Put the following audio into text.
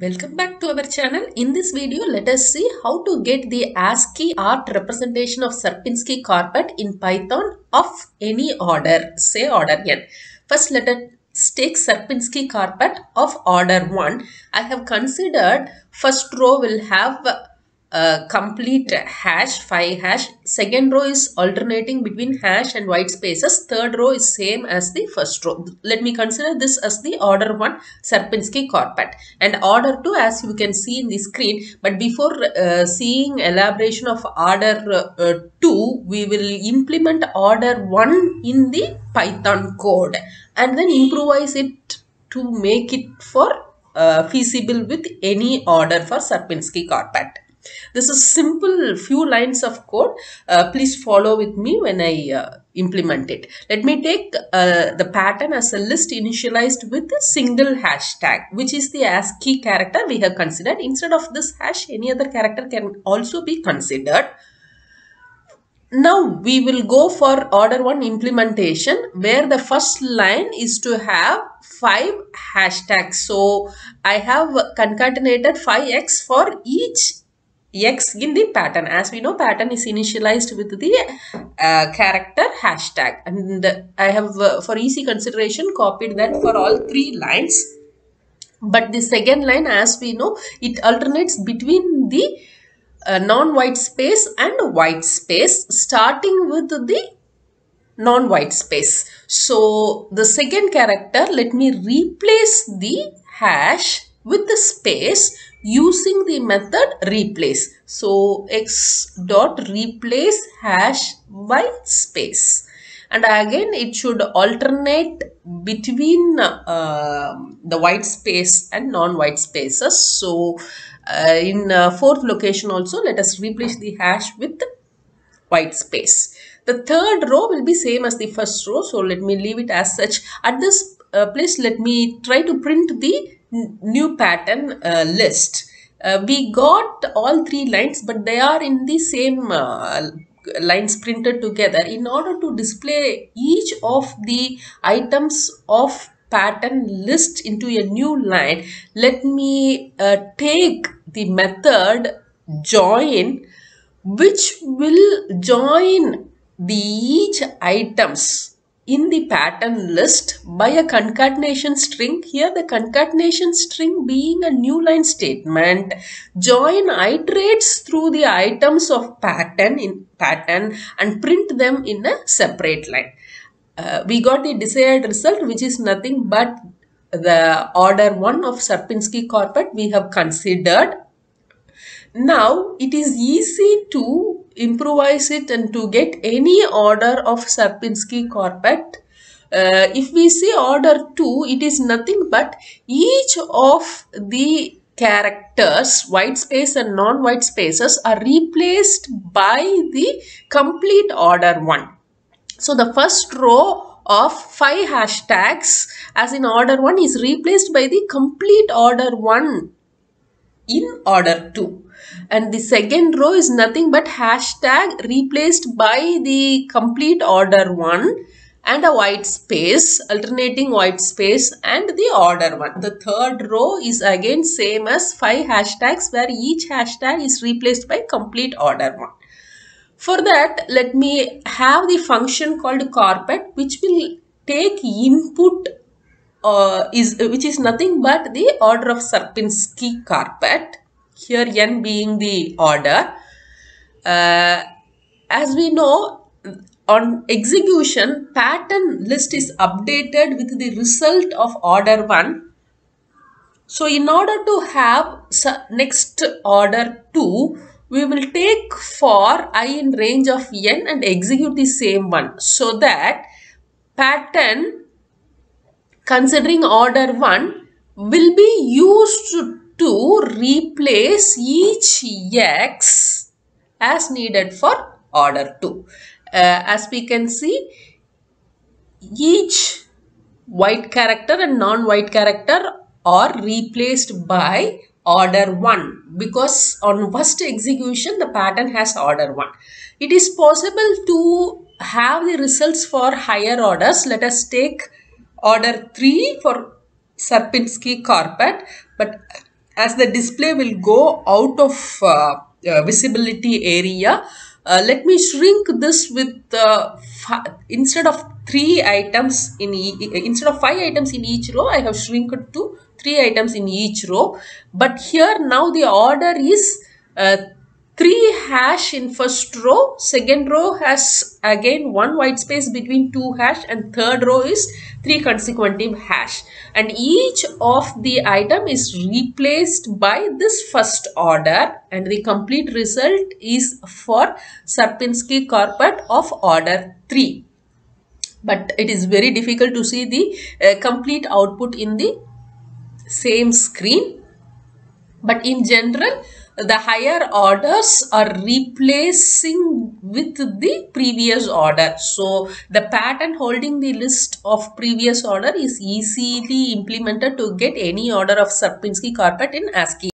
Welcome back to our channel. In this video, let us see how to get the ASCII art representation of Sierpinski carpet in Python of any order, say order n. First, let us take Sierpinski carpet of order 1. I have considered first row will have complete hash 5 hash. Second row is alternating between hash and white spaces. Third row is same as the first row. Let me consider this as the order 1 Sierpinski carpet and order 2 as you can see in the screen but before uh, seeing elaboration of order uh, 2 we will implement order 1 in the python code and then improvise it to make it for uh, feasible with any order for Sierpinski carpet this is simple few lines of code. Uh, please follow with me when I uh, implement it. Let me take uh, the pattern as a list initialized with a single hashtag, which is the ASCII character we have considered. Instead of this hash, any other character can also be considered. Now we will go for order 1 implementation where the first line is to have 5 hashtags. So I have concatenated 5x for each x in the pattern. As we know pattern is initialized with the uh, character hashtag. And I have uh, for easy consideration copied that for all three lines. But the second line as we know it alternates between the uh, non-white space and white space starting with the non-white space. So the second character let me replace the hash with the space using the method replace. So x dot replace hash by space and again it should alternate between uh, the white space and non-white spaces. So uh, in uh, fourth location also let us replace the hash with white space. The third row will be same as the first row. So let me leave it as such. At this uh, place let me try to print the new pattern uh, list. Uh, we got all three lines but they are in the same uh, lines printed together in order to display each of the items of pattern list into a new line let me uh, take the method join which will join the each items in the pattern list by a concatenation string. Here the concatenation string being a new line statement. Join iterates through the items of pattern in pattern and print them in a separate line. Uh, we got the desired result which is nothing but the order 1 of Sierpinski carpet we have considered. Now it is easy to improvise it and to get any order of Sierpinski carpet. Uh, if we see order 2, it is nothing but each of the characters, white space and non-white spaces are replaced by the complete order 1. So the first row of 5 hashtags as in order 1 is replaced by the complete order 1 in order 2 and the second row is nothing but hashtag replaced by the complete order 1 and a white space alternating white space and the order one. The third row is again same as five hashtags where each hashtag is replaced by complete order one. For that let me have the function called carpet which will take input uh, is which is nothing but the order of Sierpinski carpet here n being the order. Uh, as we know, on execution, pattern list is updated with the result of order 1. So, in order to have next order 2, we will take for i in range of n and execute the same one. So that pattern considering order 1 will be used to replace each x as needed for order 2. Uh, as we can see, each white character and non-white character are replaced by order 1 because on first execution the pattern has order 1. It is possible to have the results for higher orders. Let us take order 3 for Sierpinski carpet but as the display will go out of uh, uh, visibility area uh, let me shrink this with uh, instead of three items in e instead of five items in each row i have shrinked to three items in each row. But here now the order is uh, 3 hash in first row second row has again one white space between two hash and third row is three consecutive hash. And each of the item is replaced by this first order. And the complete result is for Sierpinski carpet of order 3 but it is very difficult to see the uh, complete output in the same screen. But in general the higher orders are replacing with the previous order. So the pattern holding the list of previous order is easily implemented to get any order of Sierpinski carpet in ASCII.